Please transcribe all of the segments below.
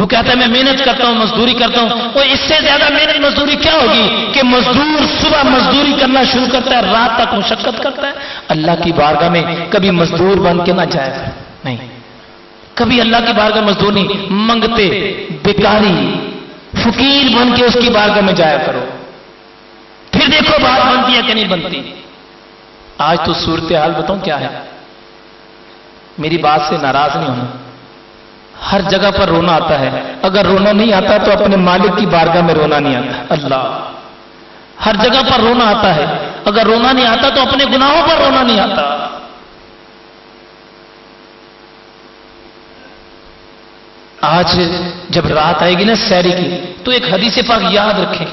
तो कहता है, मैं मेहनत करता हूँ, मजदूरी करता हूँ। वो इससे ज़्यादा मेहनत मजदूरी क्या होगी कि मजदूर सुबह मजदूरी करना शुरू करता है, रात तक मुशक्कत करता है। अल्लाह की बारगाह में कभी मजदूर बन के ना जाएगा नहीं। कभी अल्लाह की बारगाह मजदूर नहीं, मंगते, बेकारी, फकीर बन के उसकी बारगाह में जाया करो। फिर देखो बात बनती है कि नहीं बनती। आज तो सूरत हाल बताऊँ क्या है? मेरी बात से नाराज़ नहीं होना। हर जगह पर रोना आता है। अगर रोना नहीं आता तो अपने मालिक की बारगाह में रोना नहीं आता। अल्लाह। हर जगह पर रोना आता है। अगर रोना नहीं आता तो अपने गुनाहों पर रोना नहीं आता। आज जब रात आएगी ना सैरी की तो एक हदीस पाक याद रखें।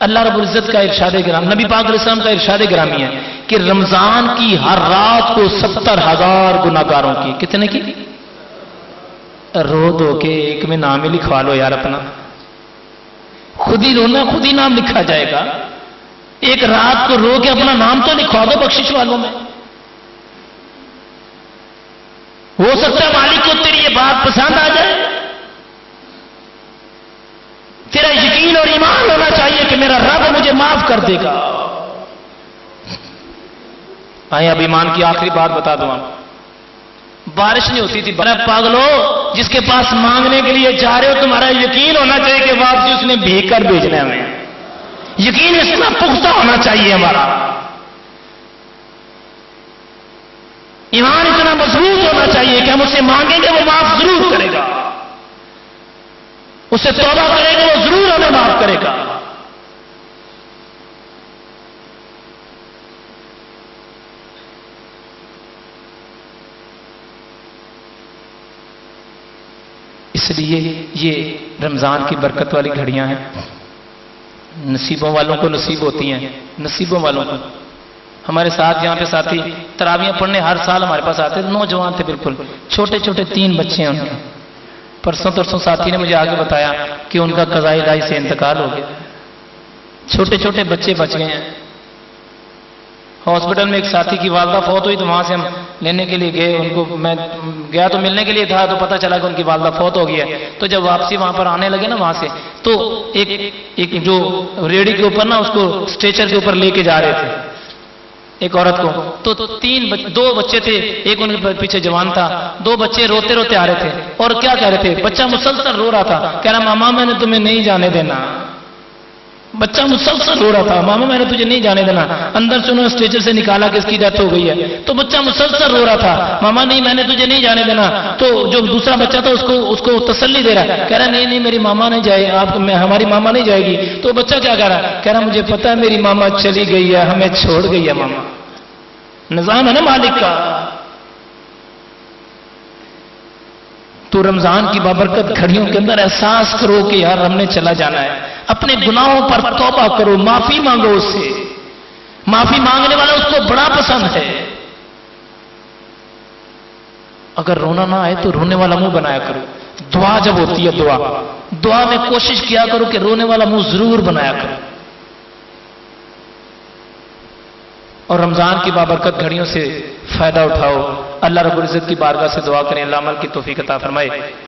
अल्लाह रब्बुल इज़्ज़त का इरशाद ग्राम, नबी पाक इस्लाम का इरशाद ग्रामी है कि रमज़ान की हर रात को सत्तर हज़ार गुनागारों की, कितने की? रो दो के एक में नाम ही लिखवा लो यार अपना। खुद ही रोना, खुद ही नाम लिखा जाएगा। एक रात को रो के अपना नाम तो लिखवा दो बख्शिश वालों में। हो सकता है मालिक को तेरी ये बात पसंद आ जाए? तेरा यकीन और ईमान होना चाहिए कि मेरा रब मुझे माफ़ कर देगा। आए अब ईमान की आखिरी बात बता दो आप बारिश नहीं होती थी। बड़ा पागलो, जिसके पास मांगने के लिए जा रहे हो, तुम्हारा यकीन होना चाहिए कि वापसी उसने भेकर भेजना हमें यकीन इतना पुख्ता होना चाहिए हमारा। ईमान इतना मज़बूत होना चाहिए कि हम उससे मांगेंगे, वो माफ़ ज़रूर करेगा। उससे तौबा करेंगे, वो ज़रूर हमें माफ़ करेगा। इसलिए ये रमज़ान की बरकत वाली घड़ियाँ हैं। नसीबों वालों को नसीब होती हैं, नसीबों वालों को। हमारे साथ यहाँ पे साथी तरावियाँ पढ़ने हर साल हमारे पास आते थे नौजवान थे बिल्कुल छोटे छोटे तीन बच्चे हैं उनके। परसों तरसों साथी ने मुझे आगे बताया कि उनका कजाई राई से इंतकाल हो गया। छोटे छोटे बच्चे बच गए हैं। हॉस्पिटल में एक साथी की वालदा फौत हुई तो वहाँ से हम लेने के लिए गए उनको मैं गया तो मिलने के लिए था तो पता चला कि उनकी वालदा फौत हो गया तो जब वापसी वहाँ पर आने लगे ना वहाँ से तो एक एक जो रेडी के ऊपर ना उसको स्ट्रेचर के ऊपर लेके जा रहे थे। एक औरत को। तो तीन बच, दो बच्चे थे एक उनके पीछे जवान था। दो बच्चे रोते रोते आ रहे थे। और क्या कह रहे थे? बच्चा मुसलसल रो रहा था। कह रहा मामा मैंने तुम्हें नहीं जाने देना। बच्चा मुसलसल रो रहा था। मामा, मैंने तुझे नहीं जाने देना। अंदर से उन्होंने स्ट्रेचर से निकाला कि इसकी डेथ हो गई है। तो बच्चा मुसलसल रो रहा था। मामा, नहीं, मैंने तुझे नहीं जाने देना। तो जो दूसरा बच्चा था, उसको उसको तसल्ली दे रहा है। कह रहा नहीं नहीं, मेरी मामा नहीं जाए। आप, मैं, हमारी मामा नहीं जाएगी। तो बच्चा क्या कह रहा है? कह रहा मुझे पता है, मेरी मामा चली गई है। हमें छोड़ गई है मामा। निज़ाम है ना मालिक का? तो रमज़ान की बाबरकत घड़ियों के अंदर एहसास करो कि यार हमने चला जाना है। अपने गुनाहों पर तौबा करो, माफ़ी मांगो उससे। माफ़ी मांगने वाला उसको बड़ा पसंद है। अगर रोना ना आए तो रोने वाला मुँह बनाया करो। दुआ जब होती है, दुआ। दुआ में कोशिश किया करो कि रोने वाला मुँह ज़रूर बनाया करो। और रमज़ान की बाबरकत घड़ियों से फ़ायदा उठाओ। अल्लाह रब्बुल इज़्ज़त की बारगाह से दुआ करें। अमल की तौफीक अता फरमाए।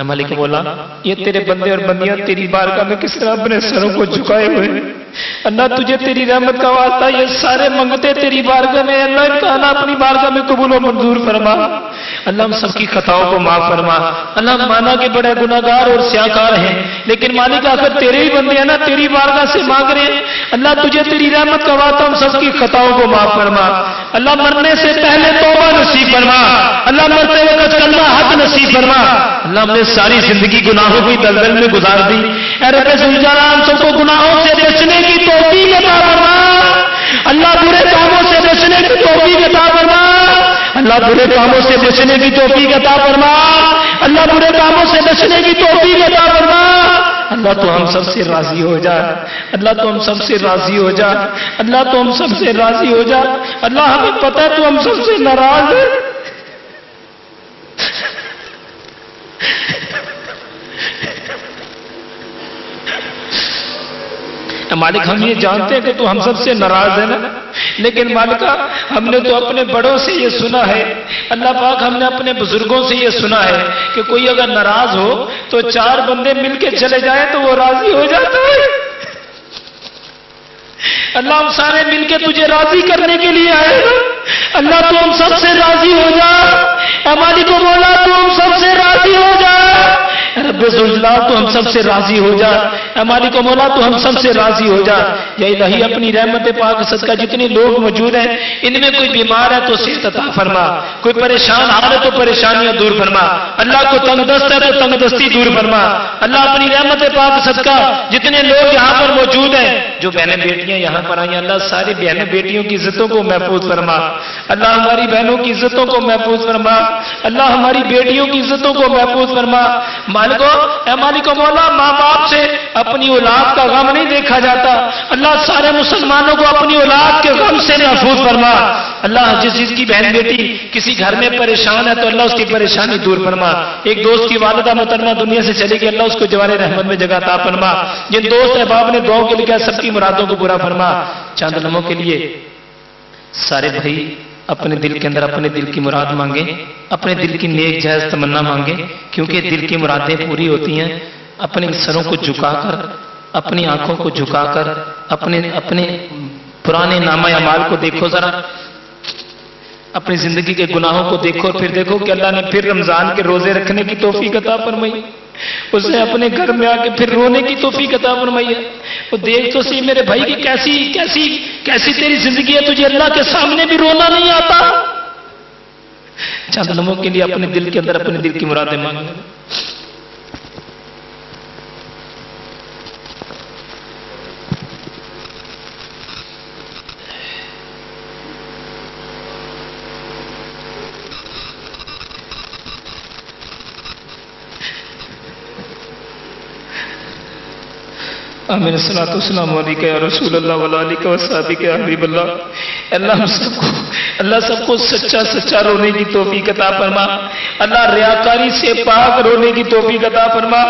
मलिक बोला ये तेरे बंदे और बंदियाँ तेरी बारगाह में किस तरह अपने सरों को झुकाए हुए? अल्लाह तुझे तेरी रहमत का वास्ता ये सारे मंगते तेरी बारगाह में अल्लाह इनका अपनी बारगाह में कबूल और मंजूर फरमा। अल्लाह हम सबकी खताओं को माफ़ फरमा। अल्लाह माना के बड़े गुनागार और स्याकार हैं, लेकिन मालिक आखिर तेरे ही बंदे हैं ना, तेरी बारगाह से मांग रहे हैं। अल्लाह तुझे तेरी रहमत का वाता हम सबकी खताओं को माफ़ फरमा। अल्लाह मरने से पहले तोबा नसीब फरमा। अल्लाह मरते वक्त कलमा हक नसीब फरमा। अल्लाह हमने सारी ज़िंदगी गुनाहों की दलदल में गुजार दी। अरे सुलझाना हम सबको गुनाहों से बचने की तोफीक अता फरमा। अल्लाह बुरे कामों से बचने की तोफीक अता फरमा अल्लाह बुरे कामों से बचने की तोफीक अता फरमा। अल्लाह बुरे कामों से बचने की तोफीक अता फरमा। अल्लाह तो हम सबसे राज़ी हो जा। अल्लाह तो हम सबसे राज़ी हो जा। अल्लाह तो हम सबसे राज़ी हो जा। अल्लाह, हमें पता है तो हम सबसे नाराज़ है। मालिक, हम ये जानते हैं कि तू हम सबसे नाराज़ है ना? लेकिन मालिका, हमने तो अपने बड़ों से ये सुना है, अल्लाह पाक हमने अपने बुज़ुर्गों से ये सुना है कि कोई अगर नाराज़ हो तो चार बंदे मिलके चले जाए तो वो राज़ी हो जाता है। अल्लाह हम सारे मिलके तुझे राज़ी करने के लिए आए अल्लाह तू हम सबसे राज़ी हो जा। हमारी को बोला, तू हम सबसे राज़ी हो जा। रब जुल्ला तो हम सबसे राज़ी हो जा। हमारी को मौला तो हम सबसे राज़ी हो जा। यही नहीं अपनी रहमत पाक सदका जितने लोग मौजूद हैं, इनमें कोई बीमार है तो सेहत अता फरमा। कोई परेशान हाल है तो परेशानियाँ दूर फरमा। अल्लाह को तंगदस्त है तो तंगदस्ती दूर फरमा। अल्लाह अपनी रहमत पाक सदका जितने लोग यहाँ पर मौजूद हैं, जो बहने बेटियाँ यहाँ पर आई, अल्लाह सारी बहने बेटियों की इज्जतों को महफूज फरमा। अल्लाह हमारी बहनों की इज्जतों को महफूज फरमा। अल्लाह हमारी बेटियों की इज्जतों को महफूज फरमा। मालिको ए मालिको मौला माँ बाप से अपनी औलाद का गम नहीं देखा जाता। अल्लाह सारे मुसलमानों को अपनी औलाद के गम से महफूज फरमा। अल्लाह जिस जिसकी बहन बेटी किसी घर में परेशान है तो अल्लाह उसकी परेशानी दूर फरमा। एक दोस्त की वालदा मुतरमा दुनिया से चली गई, अल्लाह उसको जवान रहमत में जगह ता फरमा। जिन दोस्त अहबाब ने दुआओं के लिए सबकी मुरादों को पूरा फरमा। चंद लम्हों के लिए सारे भाई अपने दिल के अंदर अपने दिल की मुराद मांगे, अपने दिल की नेक जायज़ तमन्ना मांगे, क्योंकि दिल की मुरादें पूरी होती हैं। अपने सरों को झुकाकर, अपनी आँखों को झुकाकर, अपने अपने पुराने नामा अमाल को देखो जरा। अपनी ज़िंदगी के गुनाहों को देखो, फिर देखो कि अल्लाह ने फिर रमज़ान के रोज़े रखने की तोहफी अता फरमाई। उसने अपने घर में आके फिर रोने की तोहफी कता फरमाई है। वो देख तो सही मेरे भाई की कैसी कैसी कैसी तेरी ज़िंदगी है तुझे अल्लाह के सामने भी रोना नहीं आता। चंद लम्हों के लिए अपने दिल के अंदर अपने दिल की मुरादें मांगने आमिन सलातम रसूल अल्लाह के हबीब हम सबको अल्लाह सबको सच्चा सच्चा रोने की तोफीक अता फरमा। अल्लाह रियाकारी से पाक रोने की तोफीक कता फरमा।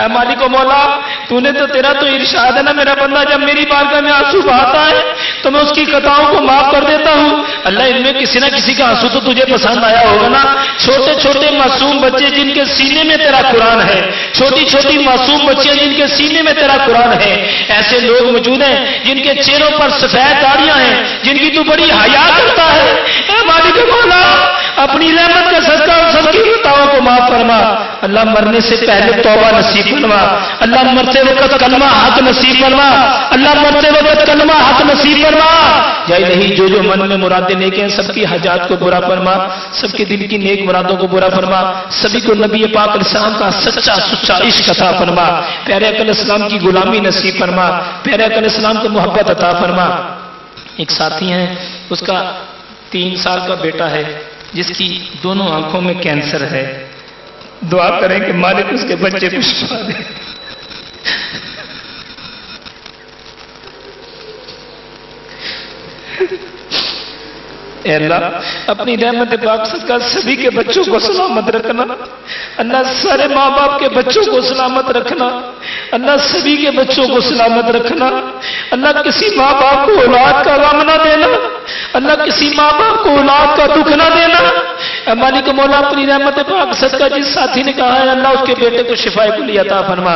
ए मालिक मौला, तूने तो तेरा तो इरशाद है ना मेरा बंदा, जब मेरी बारगाह में आँसू बहाता है तो मैं उसकी कथाओं को माफ़ कर देता हूँ। अल्लाह इनमें किसी ना किसी का आँसू तो तुझे पसंद आया होगा ना। छोटे छोटे मासूम बच्चे जिनके सीने में तेरा कुरान है छोटी छोटी मासूम बच्चे जिनके सीने में तेरा कुरान है, ऐसे लोग मौजूद हैं जिनके चेहरों पर सफ़ेद दाड़ियाँ हैं, जिनकी तू बड़ी हया करता है। मालिक मौला, अपनी रहमत का सदका सबकी बताओ को माफ़ फरमा। अल्लाह मरने से पहले तौबा नसीब फरमा। अल्लाह मरते वक्त कलमा हक नसीब फरमा। अल्लाह मरते वक्त कलमा हक नसीब फरमा। जय नहीं, जो जो मन में मुरादे लेके हैं, सबकी हजात को बुरा फरमा। सबके दिल की नेक मुरादों को बुरा फरमा। सभी को नबी पाक इस्लाम का सच्चा सुच्चा इश्क अता फरमा। प्यारे अकल इस्लाम की गुलामी नसीब फरमा। प्यारे अकल इस्लाम को मोहब्बत अता फरमा। एक साथी हैं, उसका तीन साल का बेटा है, जिसकी दोनों आँखों में कैंसर है। दुआ करें कि मालिक उसके बच्चे को शिफा दे। अल्लाह, अपनी रहमत पाक सदका सभी के बच्चों को सलामत रखना। अल्लाह, सारे माँ बाप के बच्चों को सलामत रखना। अल्लाह सभी के बच्चों को सलामत रखना। अल्लाह किसी माँ बाप को औलाद का गम ना देना। अल्लाह किसी माँ बाप को औलाद का दुख ना देना। मालिक मौला अपनी रहमत पाक सदका जिस साथी ने कहा है, अल्लाह उसके बेटे को शिफाए को लिया था फरमा।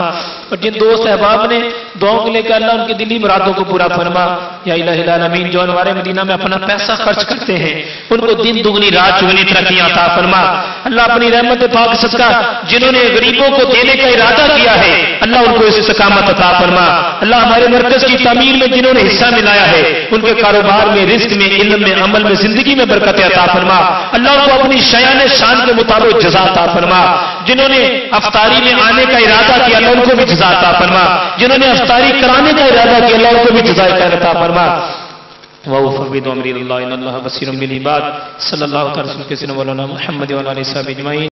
और जिन दोस्त अहबाब ने दुआओं के लेकर अल्लाह उनकी दिली मुरादों को पूरा फरमा। या इलामीन जो हमारे मदीना में अपना पैसा खर्च करते हैं, उनको दिन दुगनी, रात चुगनी तरक्कियाँ था फरमा। अल्लाह अपनी रहमत पाक सदका जिन्होंने गरीबों को देने का इरादा किया है, अल्लाह उनको इस सकामत अता फरमा। अल्लाह हमारे मरकज की तमीर में जिन्होंने हिस्सा मिलाया है, उनके कारोबार में, रिस्क में, इल्म में, अमल में, ज़िंदगी में बरकत अता फरमा। अल्लाह को अपनी शयान शान के मुताबिक जजाता फरमा। जिन्होंने अफतारी में आने का इरादा किया अल्लाह उनको भी जजाता फरमा। जिन्होंने अफतारी कराने का इरादा किया अल्लाह उनको भी जजा अता फरमा। वफ़ीद अमरी बसीर अलैहि वसल्लम के मौलाना मोहम्मद व अलैहि